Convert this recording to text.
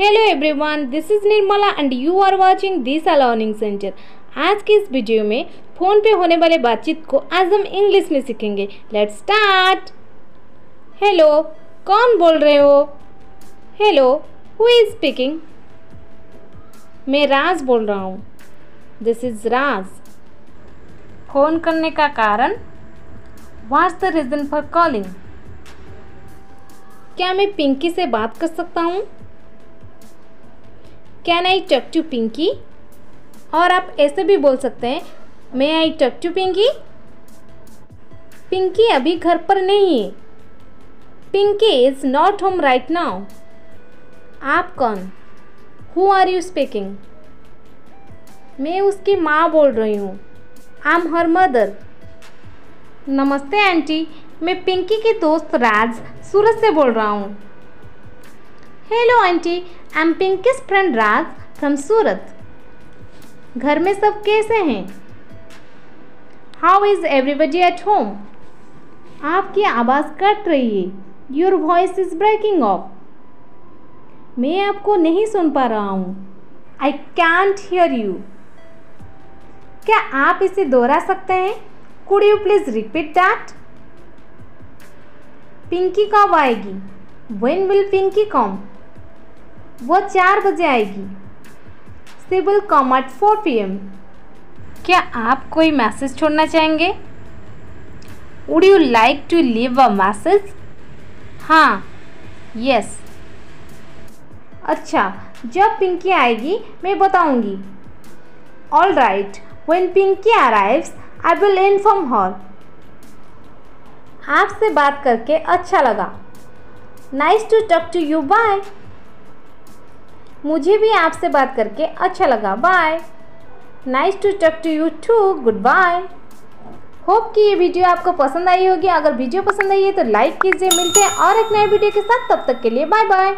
Hello everyone this is Nirmala and you are watching Disha learning centre आज की इस video में phone पे होने वाले बातचीत को आज हम इंग्लिश में सीखेंगे। लेट्स स्टार्ट हेलो कौन बोल रहे हो? हेलो हु इज़ स्पीकिंग मैं राज बोल रहा हूँ। दिस इज़ राज फ़ोन करने का कारण? What's the reason for calling क्या मैं पिंकी से बात कर सकता हूँ? कैन आई टक टू पिंकी और आप ऐसे भी बोल सकते हैं मे आई टक टू पिंकी पिंकी अभी घर पर नहीं है। Pinky is not home right now आप कौन? हु आर यू स्पीकिंग मैं उसकी माँ बोल रही हूँ। आई एम हर मदर नमस्ते, आंटी। मैं पिंकी के दोस्त राज सूरत से बोल रहा हूँ। Hello aunty I am Pinky's friend Raj from Surat घर में सब कैसे हैं? How is everybody at home आपकी आवाज़ कट रही है। Your voice is breaking off मैं आपको नहीं सुन पा रहा हूँ। आई कैंट हियर यू क्या आप इसे दोहरा सकते हैं? Could you please repeat that Pinky कब आएगी? वेन विल पिंकी कम वो चार बजे आएगी। She will come at four p m क्या आप कोई मैसेज छोड़ना चाहेंगे? Would you like to leave a message हाँ यस अच्छा जब पिंकी आएगी मैं बताऊँगी। All right when Pinky arrives I will inform her आपसे बात करके अच्छा लगा। Nice to talk to you bye मुझे भी आपसे बात करके अच्छा लगा। Bye nice to talk to you too goodbye hope कि ये वीडियो आपको पसंद आई होगी। अगर वीडियो पसंद आई है तो लाइक कीजिए, मिलते हैं और एक नए वीडियो के साथ। तब तक के लिए बाय बाय